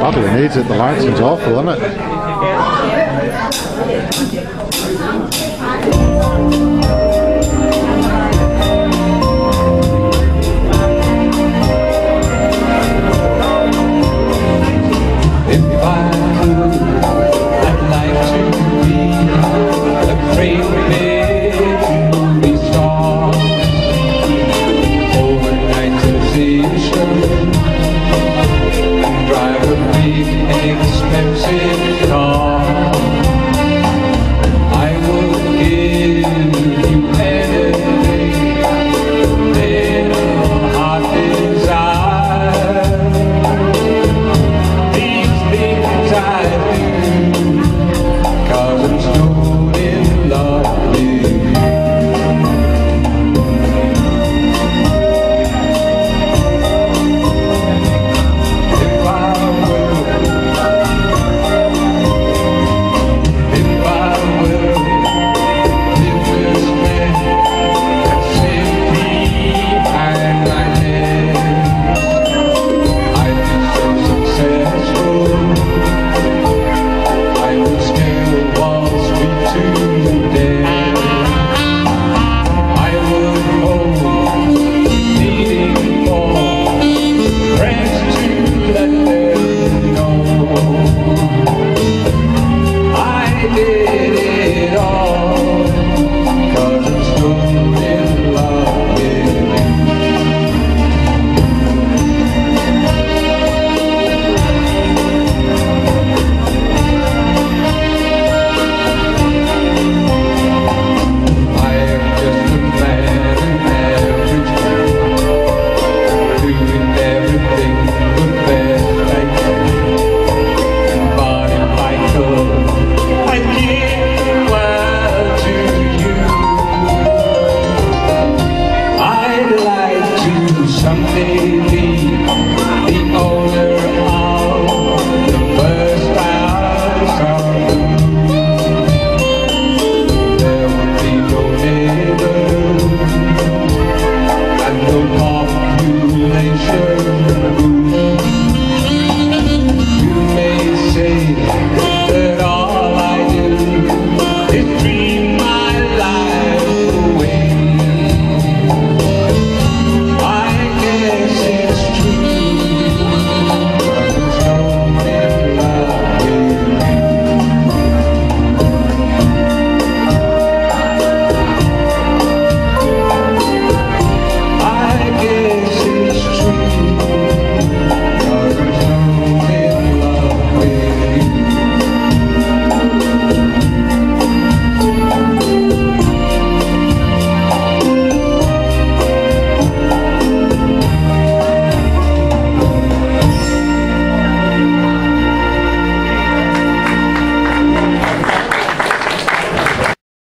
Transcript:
Probably needs it. The lighting's awful, isn't it? expensive. Someday we